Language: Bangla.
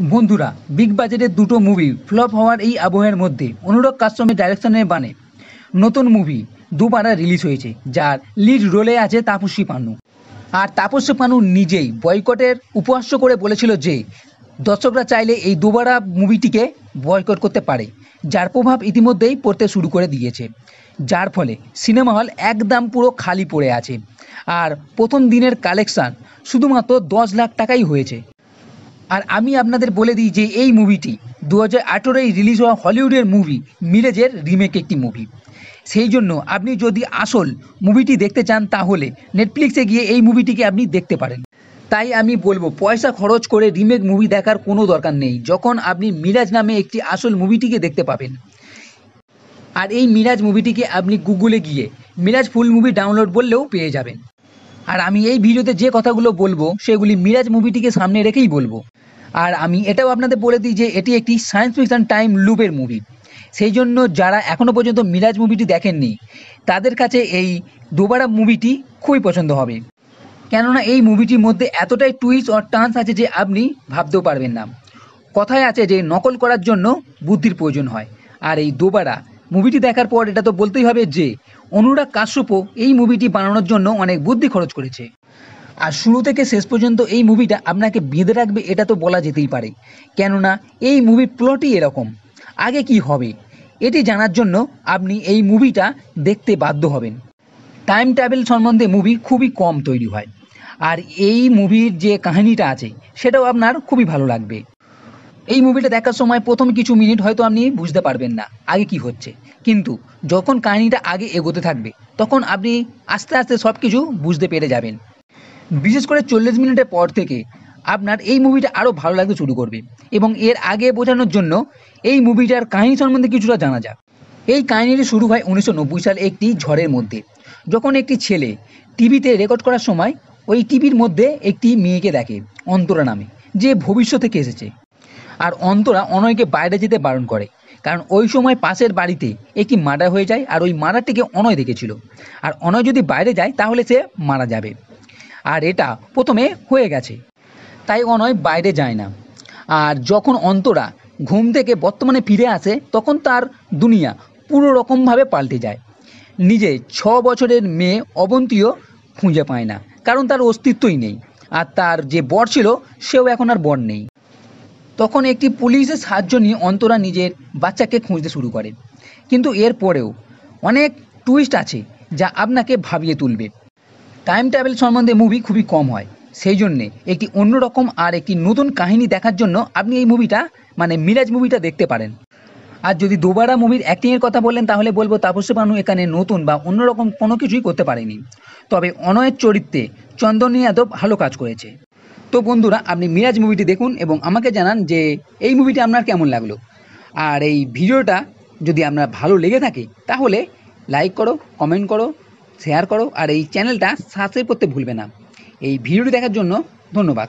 বন্ধুরা বিগ বাজেটের দুটো মুভি ফ্লপ হওয়ার এই আবহের মধ্যে অনুরাগ কাশ্যপের ডাইরেকশনের বানে নতুন মুভি দুবারা রিলিজ হয়েছে, যার লিড রোলে আছে তাপসী পানু আর তাপসী পানু নিজেই বয়কটের উপহাস্য করে বলেছিল যে, দর্শকরা চাইলে এই দুবারা মুভিটিকে বয়কট করতে পারে, যার প্রভাব ইতিমধ্যেই পড়তে শুরু করে দিয়েছে। যার ফলে সিনেমা হল একদম পুরো খালি পড়ে আছে। আর প্রথম দিনের কালেকশান শুধুমাত্র দশ লাখ টাকাই হয়েছে। আর আমি আপনাদের বলে দিই যে এই মুভিটি দু হাজার আঠেরোয় রিলিজ হওয়া হলিউডের মুভি, মিলেজের রিমেক একটি মুভি। সেই জন্য আপনি যদি আসল মুভিটি দেখতে চান তাহলে নেটফ্লিক্সে গিয়ে এই মুভিটিকে আপনি দেখতে পারেন। তাই আমি বলব, পয়সা খরচ করে রিমেক মুভি দেখার কোনো দরকার নেই। যখন আপনি মিরাজ নামে একটি আসল মুভিটিকে দেখতে পাবেন। আর এই মিরাজ মুভিটিকে আপনি গুগলে গিয়ে মিরাজ ফুল মুভি ডাউনলোড বললেও পেয়ে যাবেন। আর আমি এই ভিডিওতে যে কথাগুলো বলব, সেগুলি মিরাজ মুভিটিকে সামনে রেখেই বলব। আর আমি এটাও আপনাদের বলে দিই যে এটি একটি সায়েন্স ফিকশন টাইম লুপের মুভি সেই জন্য যারা এখনও পর্যন্ত মিরাজ মুভিটি দেখেননি, তাদের কাছে এই দুবারা মুভিটি খুবই পছন্দ হবে। কেননা এই মুভিটির মধ্যে এতটাই টুইস্ট অর টান্স আছে যে আপনি ভাবতেও পারবেন না। কথায় আছে যে নকল করার জন্য বুদ্ধির প্রয়োজন হয়। আর এই দোবারা মুভিটি দেখার পর এটা তো বলতেই হবে যে অনুরাগ কাশ্যপও এই মুভিটি বানানোর জন্য অনেক বুদ্ধি খরচ করেছে। আর শুরু থেকে শেষ পর্যন্ত এই মুভিটা আপনাকে বেঁধে রাখবে, এটা তো বলা যেতেই পারে। কেননা, এই মুভির প্লটই এরকম। আগে কি হবে? এটি জানার জন্য আপনি এই মুভিটা দেখতে বাধ্য হবেন। টাইম ট্রাভেল সম্বন্ধে মুভি খুবই কম তৈরি হয়। আর এই মুভির যে কাহিনীটা আছে, সেটাও আপনার খুবই ভালো লাগবে। এই মুভিটা দেখার সময় প্রথম কিছু মিনিট হয়তো আপনি বুঝতে পারবেন না, আগে কি হচ্ছে। কিন্তু যখন কাহিনীটা আগে এগোতে থাকবে, তখন আপনি আস্তে আস্তে সব কিছু বুঝতে পেরে যাবেন। বিশেষ করে চল্লিশ মিনিটের পর থেকে আপনার এই মুভিটা আরও ভালো লাগতে শুরু করবে। এবং এর আগে বোঝানোর জন্য এই মুভিটার কাহিনী সম্বন্ধে কিছুটা জানা যাক। এই কাহিনীটি শুরু হয় উনিশশো নব্বই সালে একটি ঝড়ের মধ্যে। যখন একটি ছেলে টিভিতে রেকর্ড করার সময় ওই টিভির মধ্যে একটি মেয়েকে দেখে, অন্তরা নামে, যে ভবিষ্যৎ থেকে এসেছে। আর অন্তরা অনয়কে বাইরে যেতে বারণ করে, কারণ ওই সময় পাশের বাড়িতে একটি মার্ডার হয়ে যায় আর ওই মার্ডারটিকে অনয় দেখেছিল। আর অনয় যদি বাইরে যায় তাহলে সে মারা যাবে। আর এটা প্রথমে হয়ে গেছে। তাই অনয় বাইরে যায় না। আর যখন অন্তরা ঘুম থেকে বর্তমানে ফিরে আসে, তখন তার দুনিয়া পুরো রকমভাবে পাল্টে যায়। নিজে ছ বছরের মেয়ে অবন্তীও খুঁজে পায় না, কারণ তার অস্তিত্বই নেই। আর তার যে বর ছিল, সেও এখন আর বর নেই। তখন একটি পুলিশের সাহায্য নিয়ে অন্তরা নিজের বাচ্চাকে খুঁজতে শুরু করে। কিন্তু এর পরেও অনেক টুইস্ট আছে, যা আপনাকে ভাবিয়ে তুলবে। টাইম ট্রাভেল সম্বন্ধে মুভি খুবই কম হয়। সেই জন্যে একটি অন্যরকম আর একটি নতুন কাহিনী দেখার জন্য আপনি এই মুভিটা মানে মিরাজ মুভিটা দেখতে পারেন। আর যদি দুবারা মুভির অ্যাক্টিংয়ের কথা বললেন, তাহলে বলব তাপসী পানু এখানে নতুন বা অন্যরকম কোনো কিছুই করতে পারেনি। তবে অনয়ের চরিত্রে চন্দনী যাদব ভালো কাজ করেছে। তো বন্ধুরা, আপনি মিরাজ মুভিটি দেখুন এবং আমাকে জানান যে এই মুভিটি আপনার কেমন লাগল। আর এই ভিডিওটা যদি আপনার ভালো লেগে থাকে, তাহলে লাইক করো কমেন্ট করো শেয়ার করো আর এই চ্যানেলটা সাবস্ক্রাইব করতে ভুলবে না। এই ভিডিওটি দেখার জন্য ধন্যবাদ।